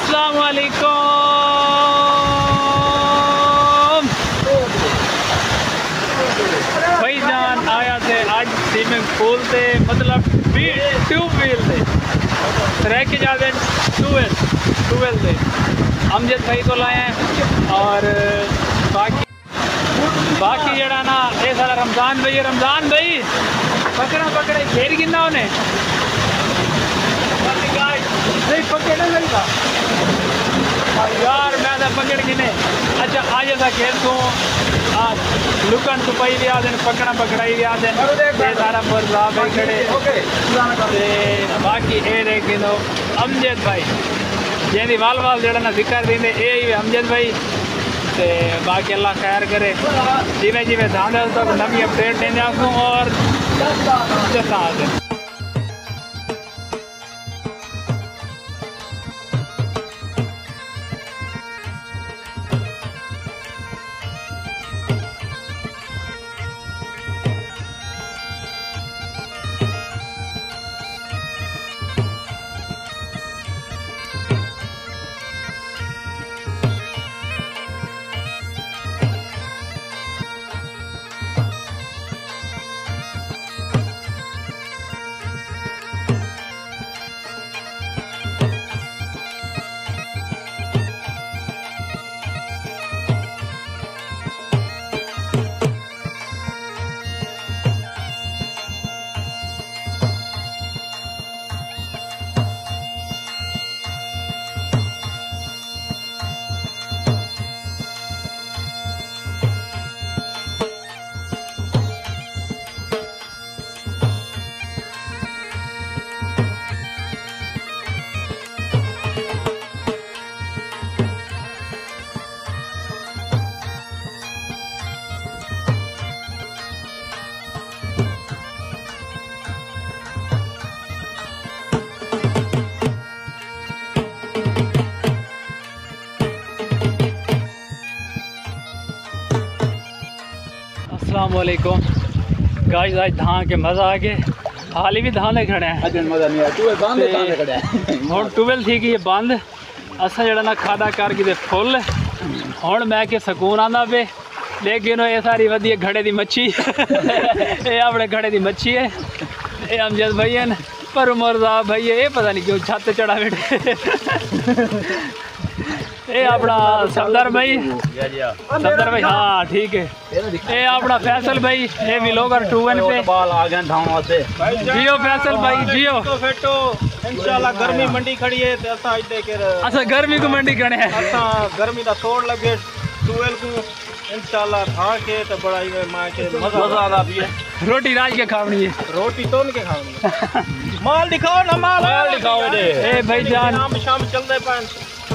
السلام علیکم۔ بھائی جان، آیا تھے آج سوئمنگ پول تے مطلب ٹیوب ویل تے۔ رہ کے جا دیں ٹویل ٹویل تے۔ امجد بھائی کو لائے ہیں اور باقی باقی جڑا نا، یہ سارا رمضان بھائی رمضان بھائی۔ پکڑا پکڑے گھیر گنا انہیں۔ نہیں پکڑے نہیں کا یار میں پکڑ گنے اچھا آج ایسا کھیل تو۔ لکن چھپائی بھی آدھے پکڑا پکڑائی بھی آدھے یہ سارا مرزا بھائی۔ کھڑے باقی اے رہ گنو امجد بھائی۔ جیندی وال وال جڑا نا ذکر دیندے اے ہی امجد بھائی۔ تے باقی اللہ خیر کرے۔ جیویں جیویں دھاندے تک نمی اپڈیٹ دیندے آسوں اور جسا آدھے السلام علیکم۔ گاج آج دھان کے مزہ آ گئے حالی بھی دھانے کھڑے ہیں۔ ہوں ٹویل تھی کہ یہ بند اصا جڑا نا کھادا کر کے فل۔ ہوں میں کہ سکون آندا پہ لیکن یہ ساری ودی گھڑے دی مچھی۔ یہ اپنے گھڑے دی مچھی ہے۔ یہ امجد بھائی ہیں۔ پر مرزا بھائی ہے۔ یہ پتہ نہیں کیوں چھت چڑھا بیٹھے۔ یہ اپنا صفدر بھائی صفدر بھائی ہاں ٹھیک ہے یہ اپنا فیصل بھائی یہ بھی لوگر ٹو ون پہ بال آ گئے دھاؤں واسطے جیو فیصل بھائی جیو تو انشاءاللہ گرمی منڈی کھڑی ہے تے اساں اتے کہ اصا گرمی کو منڈی کھڑے ہیں اساں گرمی دا توڑ لگے ٹویل کو انشاءاللہ کھا کے تے بڑا ہی ماں کے مزہ مزہ آتا بھی ہے روٹی راج کے کھاونی ہے روٹی تون کے کھاونی مال دکھاؤ نا مال مال دکھاؤ دے اے بھائی جان شام شام چل دے